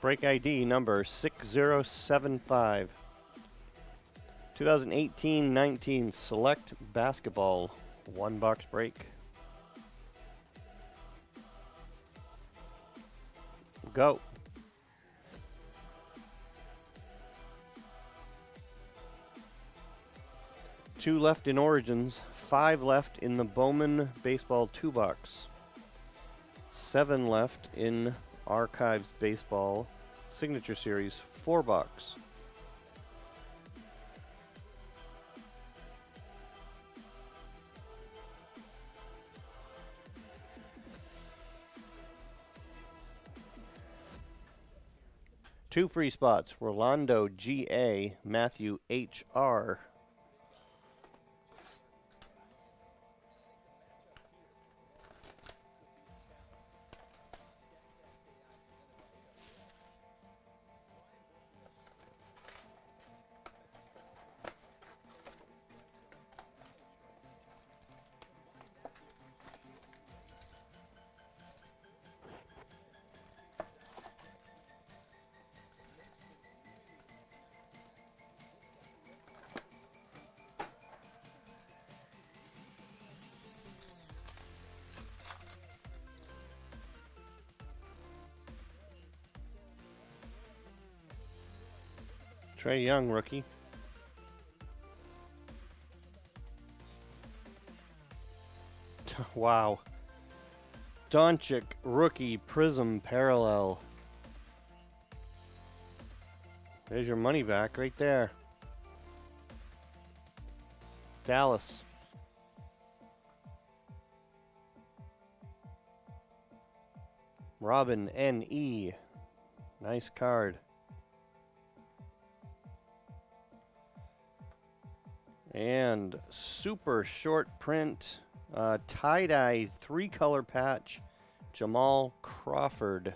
Break ID number 6075. 2018-19 Select Basketball. One box break. Go. Two left in Origins, five left in the Bowman Baseball 2 box, seven left in Archives Baseball Signature Series 4 bucks. Two free spots, Rolando G.A., Matthew H.R. Trae Young, rookie. wow. Doncic, rookie, Prism, parallel. There's your money back right there. Dallas. Robin N.E. Nice card. And super short print, uh, tie-dye three-color patch, Jamal Crawford.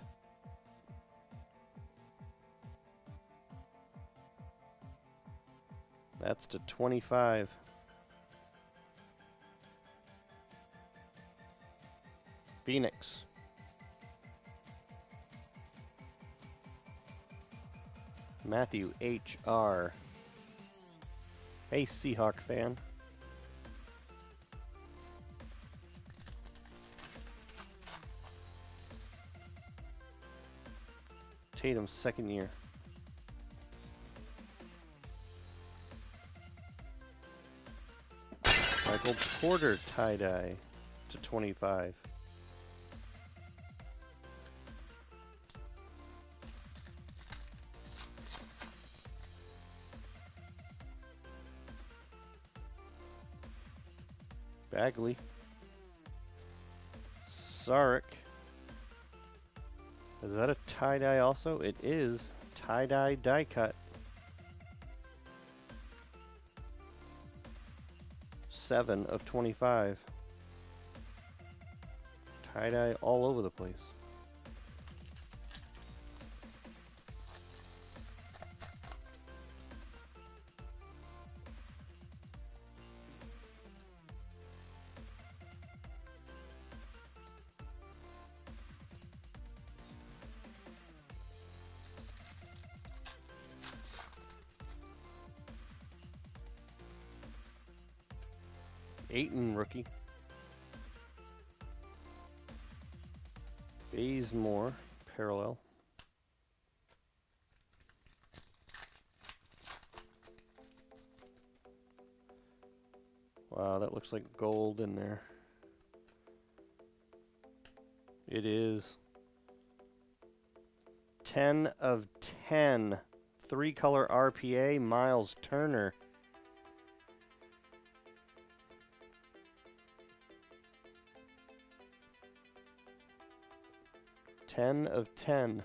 That's to 25. Phoenix. Matthew H.R. Hey, Seahawk fan. Tatum's second year. Michael Porter tie-dye to 25. Bagley. Saric. Is that a tie-dye also? It is tie-dye die cut. Seven of 25. Tie-dye all over the place. Ayton rookie. Bazemore parallel. Wow, that looks like gold in there. It is 10 of 10. Three color RPA, Myles Turner. 10 of 10.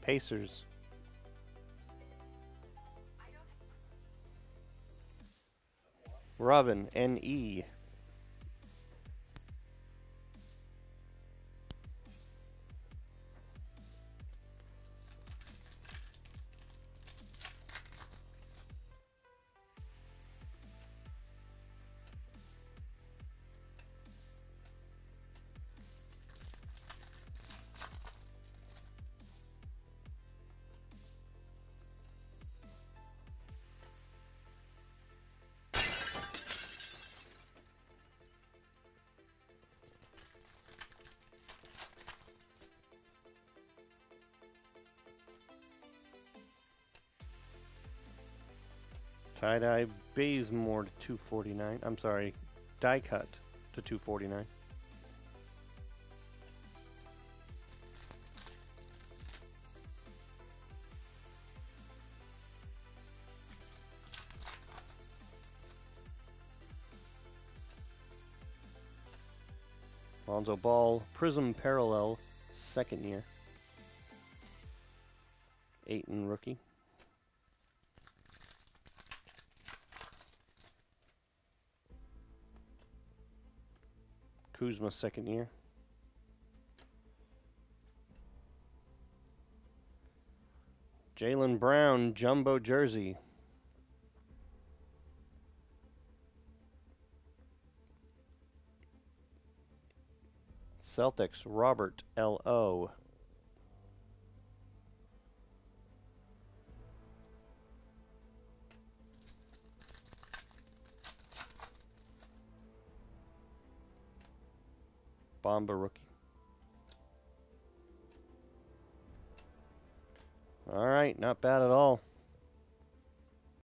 Pacers. Robin, N-E. Tie dye Bazemore to 249. I'm sorry, die cut to 249. Lonzo Ball, Prism Parallel, second year. Ayton rookie. Kuzma second year. Jaylen Brown, jumbo jersey. Celtics, Robert L.O. Bamba rookie. All right, not bad at all.